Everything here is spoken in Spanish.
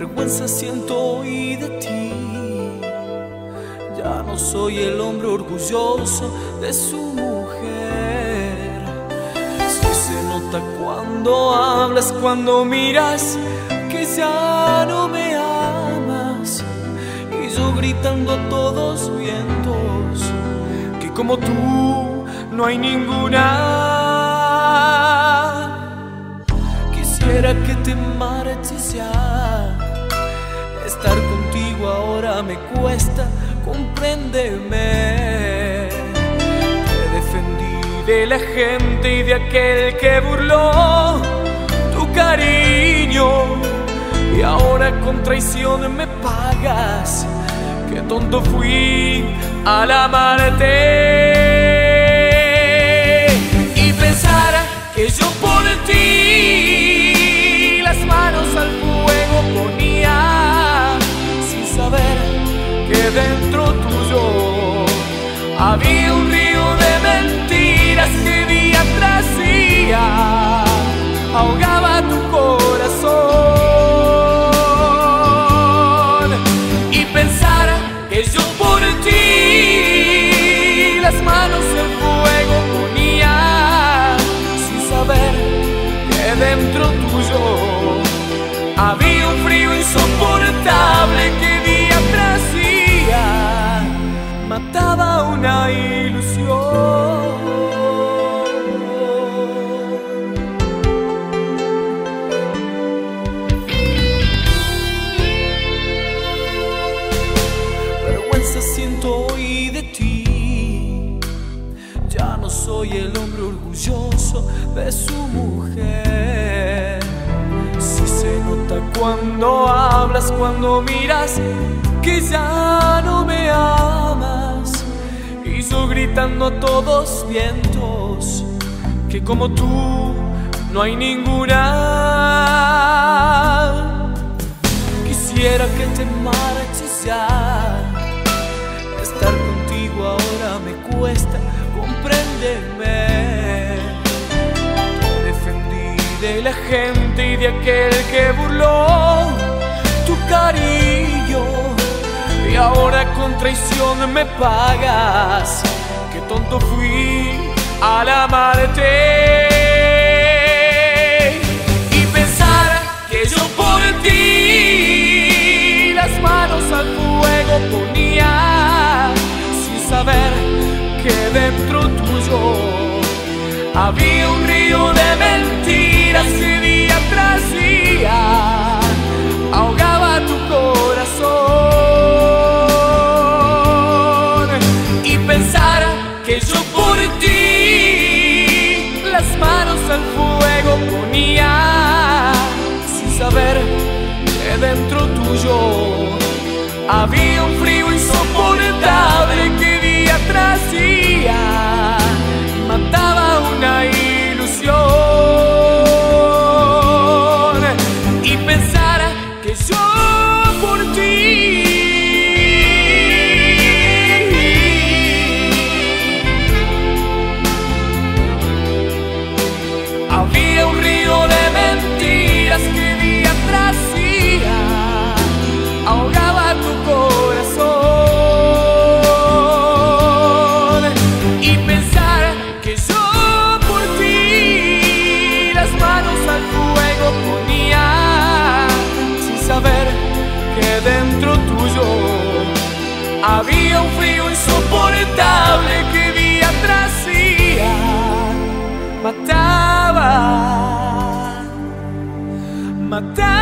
vergüenza siento hoy de ti. Ya no soy el hombre orgulloso de su mujer. Si se nota cuando hablas, cuando miras, que ya no me amas. Y yo gritando a todos vientos, que como tú no hay ninguna. Quisiera que te marches ya. Estar contigo ahora me cuesta, compréndeme. Te defendí de la gente y de aquel que burló tu cariño. Y ahora con traición me pagas. Qué tonto fui al amarte. Había un río de mentiras que día tras día ahogaba tu corazón. Y pensar que yo por ti las manos al fuego ponía sin saber que dentro tuyo había un frío insoportable que día tras día mataba ilusión. Vergüenza siento hoy de ti. Ya no soy el hombre orgulloso de su mujer. Si se nota cuando hablas, cuando miras, que ya no me amas. Gritando todos vientos, que como tú no hay ninguna. Quisiera que te marches ya. Estar contigo ahora me cuesta, compréndeme. Te defendí de la gente y de aquel que burló tu cariño. Y ahora con traición me pagas. Qué tonto fui al amarte. Y pensar que yo por ti las manos al fuego ponía sin saber que dentro tuyo había un río de mentiras que día tras día las manos al fuego ponía sin saber que dentro tuyo había un frío insoportable dentro tuyo. Había un frío insoportable que día tras día mataba mataba